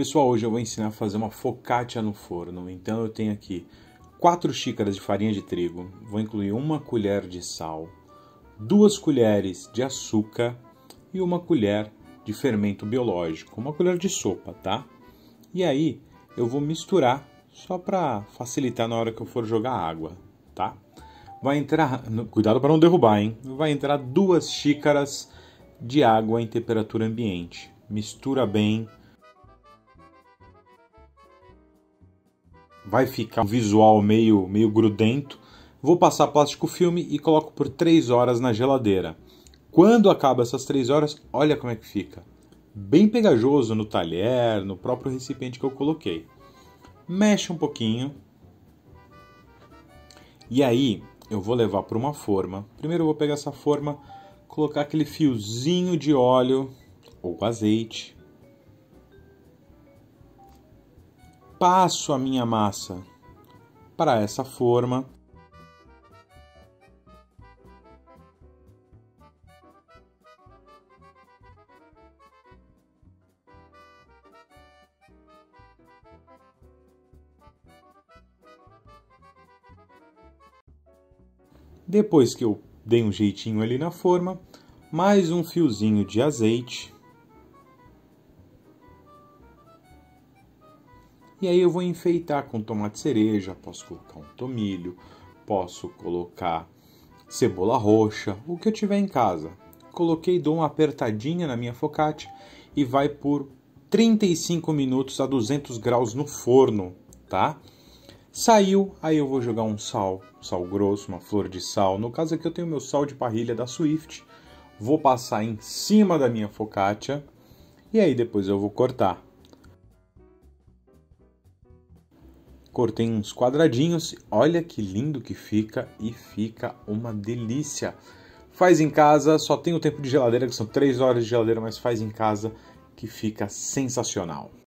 Pessoal, hoje eu vou ensinar a fazer uma focaccia no forno. Então eu tenho aqui 4 xícaras de farinha de trigo, vou incluir uma colher de sal, duas colheres de açúcar e uma colher de fermento biológico, uma colher de sopa, tá? E aí eu vou misturar só para facilitar na hora que eu for jogar água, tá? Vai entrar, cuidado para não derrubar, hein? Vai entrar duas xícaras de água em temperatura ambiente. Mistura bem. Vai ficar um visual meio, meio grudento. Vou passar plástico filme e coloco por 3 horas na geladeira. Quando acaba essas 3 horas, olha como é que fica. Bem pegajoso no talher, no próprio recipiente que eu coloquei. Mexe um pouquinho. E aí, eu vou levar para uma forma. Primeiro eu vou pegar essa forma, colocar aquele fiozinho de óleo ou azeite. Passo a minha massa para essa forma. Depois que eu dei um jeitinho ali na forma, mais um fiozinho de azeite. E aí eu vou enfeitar com tomate cereja, posso colocar um tomilho, posso colocar cebola roxa, o que eu tiver em casa. Coloquei, dou uma apertadinha na minha focaccia e vai por 35 minutos a 200 graus no forno, tá? Saiu, aí eu vou jogar um sal, sal grosso, uma flor de sal. No caso aqui eu tenho meu sal de parrilha da Swift. Vou passar em cima da minha focaccia e aí depois eu vou cortar. Cortei uns quadradinhos, olha que lindo que fica e fica uma delícia. Faz em casa, só tem o tempo de geladeira, que são 3 horas de geladeira, mas faz em casa que fica sensacional.